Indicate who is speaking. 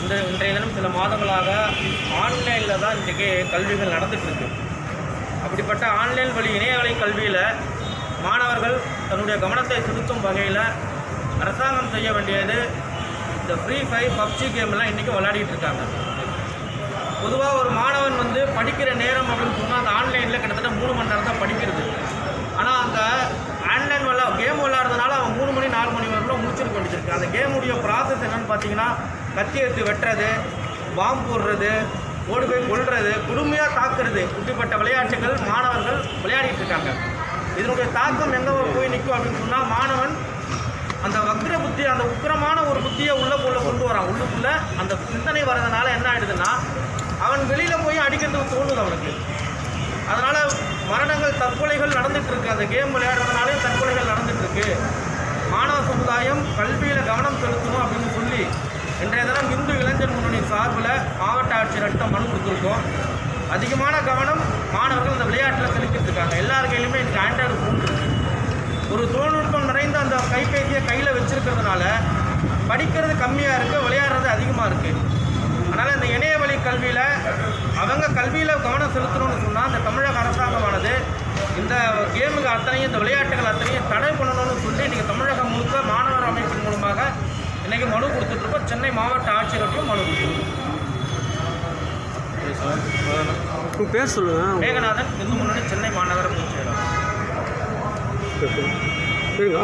Speaker 1: இந்த இன்றைய தினம் சில மாதங்களாக ஆன்லைனில் தான் இன்றைக்கு கல்விகள் நடந்துகிட்ருக்கு. அப்படிப்பட்ட ஆன்லைன் வழி இணையவழி கல்வியில் மாணவர்கள் தன்னுடைய கவனத்தை செலுத்தும் வகையில் அரசாங்கம் செய்ய வேண்டியது இந்த ஃப்ரீ ஃபயர் பப்ஜி கேம்லாம் இன்றைக்கி விளையாடிட்டு இருக்காங்க. பொதுவாக ஒரு மாணவன் வந்து படிக்கிற நேரம் அப்படின்னு சொன்னால் அந்த ஆன்லைனில் கிட்டத்தட்ட மூணு மணி நேரம் தான் படிக்கிறது ஆனால் அந்த ஆன்லைன் விளா கேம் விளையாடுறதுனால அவன் மூணு மணி நாலு மணி வரலாம் முடிச்சிருக்க வேண்டியிருக்கு அந்த கேமுடைய ப்ராசஸ் என்னென்னு பார்த்தீங்கன்னா கத்தி எடுத்து வெட்டுறது பாம்பு போடுறது ஓடி போய் கொள்வது கொடுமையாக தாக்குறது இப்படிப்பட்ட விளையாட்டுகள் மாணவர்கள் விளையாடிட்டு இருக்காங்க. இதனுடைய தாக்கம் எங்கே போய் நிற்கும் அப்படின்னு சொன்னால் மாணவன் அந்த வக்ர புத்தி அந்த உக்கிரமான ஒரு புத்தியை உள்ளக்குள்ள கொண்டு வரான். உள்ளுக்குள்ளே அந்த சிந்தனை வர்றதுனால என்ன ஆயிடுதுன்னா அவன் வெளியில் போய் அடிக்கிறதுக்கு தோணுது அவனுக்கு. அதனால் மரணங்கள் தற்கொலைகள் நடந்துட்டு இருக்கு. அந்த கேம் விளையாடுறதுனாலே தற்கொலைகள் நடந்துட்டு இருக்கு. மாணவ சமுதாயம் கல்வியில் கவனம் செலுத்த இன்றைய தினம் இந்து இளைஞர் முன்னணி சார்பில் மாவட்ட ஆட்சியர்கிட்ட மனு கொடுத்துருக்கோம். அதிகமான கவனம் மாணவர்கள் இந்த விளையாட்டில் செலுத்திட்டுருக்காங்க. எல்லார் கையிலுமே இன்னைக்கு ஆண்ட்ராய்டு ஃபோன் இருக்குது ஒரு தொழில்நுட்பம் நிறைந்த அந்த கைபேசியை கையில் வச்சுருக்கிறதுனால படிக்கிறது கம்மியாக இருக்குது விளையாடுறது அதிகமாக இருக்குது அதனால் இந்த இணையவழி கல்வியில் அவங்க கல்வியில் கவனம் செலுத்தணும்னு சொன்னால் இந்த தமிழக அரசாங்கமானது இந்த கேமுக்கு அத்தனையும் இந்த விளையாட்டுகள் அத்தனையும் தடை பண்ணணும்னு சொல்லி இன்றைக்கி தமிழக மாவட்ட ஆட்சியர்கிட்டையும் மனு கொடுத்துருக்கோம்
Speaker 2: பேர் சொல்லுங்கள்
Speaker 1: மேகநாதன் இந்து முன்னணி சென்னை மாநகர பொதுச் செயலாளர்
Speaker 2: சரிங்க